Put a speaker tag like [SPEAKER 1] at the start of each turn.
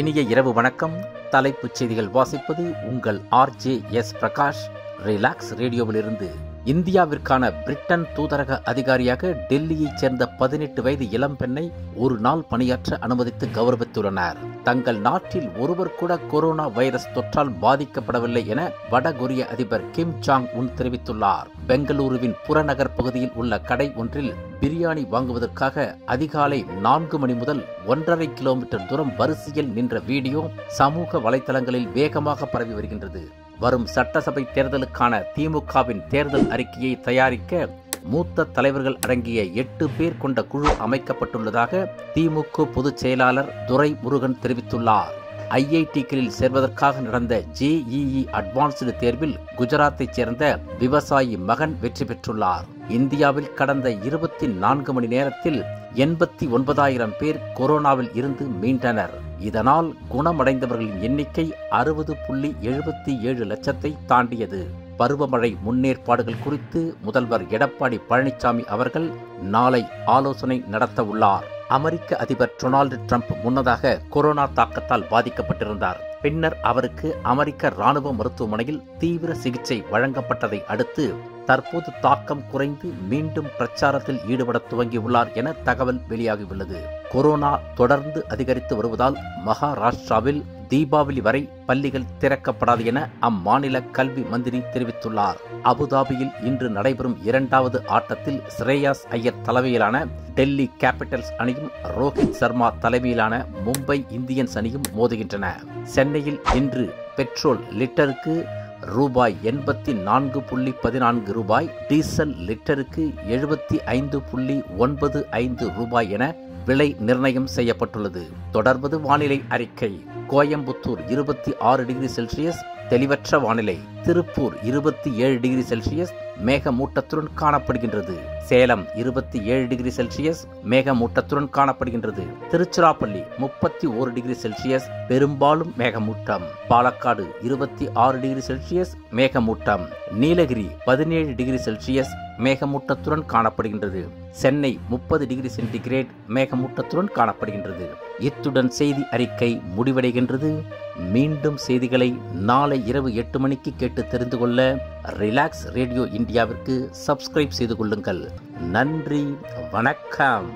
[SPEAKER 1] இனிய இரவு வணக்கம். தலைப்புச் செய்திகள் வாசிப்பது உங்கள் ஆர்ஜே எஸ் பிரகாஷ். ரிலாக்ஸ் ரேடியோவிலிருந்து இந்தியாவிற்கான பிரிட்டன் தூதரக அதிகாரியாக டெல்லியைச் சேர்ந்த பதினெட்டு வயது இளம்பெண்ணை ஒரு நாள் பணியாற்ற அனுமதித்து கௌரவித்துள்ளனர். தங்கள் நாட்டில் ஒருவர் கூட கொரோனா வைரஸ் தொற்றால் பாதிக்கப்படவில்லை என வடகொரிய அதிபர் கிம் ஜாங் உன் தெரிவித்துள்ளார். பெங்களூருவின் புறநகர் பகுதியில் உள்ள கடை ஒன்றில் பிரியாணி வாங்குவதற்காக அதிகாலை நான்கு மணி முதல் ஒன்றரை கிலோமீட்டர் தூரம் வரிசையில் நின்ற வீடியோ சமூக வலைதளங்களில் வேகமாக பரவி வருகின்றது. வரும் சட்டசபை தேர்தலுக்கான திமுகவின் தேர்தல் அறிக்கையை தயாரிக்க மூத்த தலைவர்கள் அடங்கிய எட்டு பேர் கொண்ட குழு அமைக்கப்பட்டுள்ளதாக திமுக பொதுச் செயலாளர் துரை முருகன் தெரிவித்துள்ளார். ஐஐடிக்களில் சேர்வதற்காக நடந்த ஜேஇஇ அட்வான்ஸ்டு தேர்வில் குஜராத்தைச் சேர்ந்த விவசாயி மகன் வெற்றி பெற்றுள்ளார். இந்தியாவில் கடந்த இருபத்தி நான்கு மணி நேரத்தில் எண்பத்தி ஒன்பதாயிரம் பேர் கொரோனாவில் இருந்து மீண்டனர். இதனால் குணமடைந்தவர்களின் எண்ணிக்கை அறுபது புள்ளி எழுபத்தி ஏழு லட்சத்தை தாண்டியது. பருவமழை முன்னேற்பாடுகள் குறித்து முதல்வர் எடப்பாடி பழனிசாமி அவர்கள் நாளை ஆலோசனை நடத்த உள்ளார் அமெரிக்க அதிபர் டொனால்டு ட்ரம்ப் முன்னதாக கொரோனா தாக்கத்தால் பாதிக்கப்பட்டிருந்தார். பின்னர் அவருக்கு அமெரிக்க ராணுவ மருத்துவமனையில் தீவிர சிகிச்சை வழங்கப்பட்டதை அடுத்து தற்போது தாக்கம் குறைந்து மீண்டும் பிரச்சாரத்தில் ஈடுபட துவங்கியுள்ளார் என தகவல் வெளியாகியுள்ளது. கொரோனா தொடர்ந்து அதிகரித்து வருவதால் மகாராஷ்டிராவில் தீபாவளி வரை பள்ளிகள் திறக்கப்படாது என அம்மாநில கல்வி மந்திரி தெரிவித்துள்ளார். அபுதாபியில் இன்று நடைபெறும் இரண்டாவது ஆட்டத்தில் ஸ்ரேயாஸ் ஐயர் தலைமையிலான டெல்லி கேபிட்டல்ஸ் அணியும் ரோஹித் சர்மா தலைமையிலான மும்பை இந்தியன்ஸ் அணியும் மோதுகின்றன. சென்னையில் இன்று பெட்ரோல் லிட்டருக்கு ரூபாய் எண்பத்தி நான்கு புள்ளி பதினான்கு ரூபாய் டீசல் லிட்டருக்கு எழுபத்தி ஐந்து புள்ளி ஒன்பது ஐந்து ரூபாய் என விலை நிர்ணயம் செய்யப்பட்டுள்ளது. தொடர்வது வானிலை அறிக்கை. கோயம்புத்தூர் இருபத்தி ஆறு டிகிரி செல்சியஸ் தெளிவற்ற வானிலை. திருப்பூர் இருபத்தி ஏழு டிகிரி செல்சியஸ் மேகமூட்டத்துடன் காணப்படுகின்றது. சேலம் இருபத்தி ஏழு டிகிரி செல்சியஸ் மேகமூட்டத்துடன் காணப்படுகின்றது. திருச்சிராப்பள்ளி முப்பத்தி ஓரு டிகிரி செல்சியஸ் பெரும்பாலும் மேகமூட்டம். பாலக்காடு இருபத்தி ஆறு டிகிரி செல்சியஸ் மேகமூட்டம். நீலகிரி பதினேழு டிகிரி செல்சியஸ் மேகமூட்டத்துடன் காணப்படுகின்றது. சென்னை முப்பது டிகிரி சென்டிகிரேட் மேகமூட்டத்துடன் காணப்படுகின்றது. இத்துடன் செய்தி அறிக்கை முடிவடைகின்றது. மீண்டும் செய்திகளை நாளை இரவு எட்டு மணிக்கு கேட்டு தெரிந்து கொள்ள ரிலாக்ஸ் ரேடியோ இந்தியாவிற்கு சப்ஸ்கிரைப் செய்து கொள்ளுங்கள். நன்றி வணக்கம்.